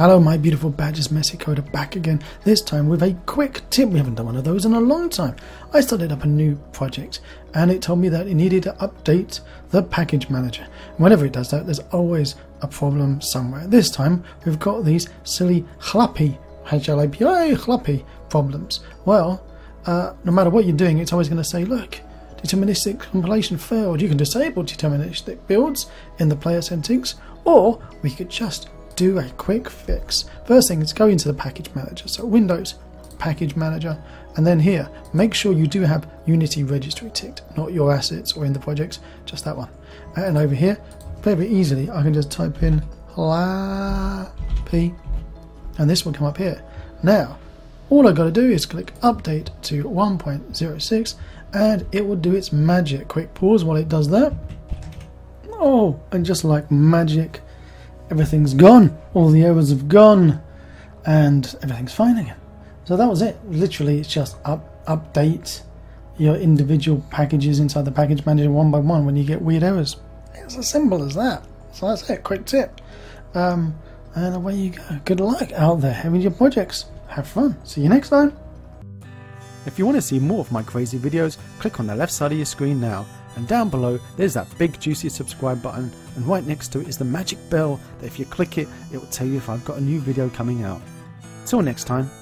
Hello my beautiful badges, Messy Coder back again, this time with a quick tip. We haven't done one of those in a long time. I started up a new project and it told me that it needed to update the package manager. Whenever it does that, there's always a problem somewhere. This time we've got these silly chlappy, H-L-A-P-I, chlappy problems. Well, uh, no matter what you're doing, it's always going to say, look, deterministic compilation failed. You can disable deterministic builds in the player settings or we could just do a quick fix. First thing is go into the package manager. So Windows, package manager, and then here, make sure you do have Unity registry ticked, not your assets or in the projects, just that one. Uh, and over here, very easily, I can just type in P, and this will come up here. Now, all I've got to do is click update to 1.06 and it will do its magic. Quick pause while it does that. Oh, and just like magic, everything's gone. All the errors have gone, and everything's fine again. So that was it. Literally, it's just up, update your individual packages inside the package manager one by one when you get weird errors. It's as simple as that. So that's it. Quick tip. Um, and away you go. Good luck out there having your projects. Have fun. See you next time. If you want to see more of my crazy videos, click on the left side of your screen now and down below there's that big juicy subscribe button and right next to it is the magic bell that if you click it it will tell you if I've got a new video coming out. Till next time.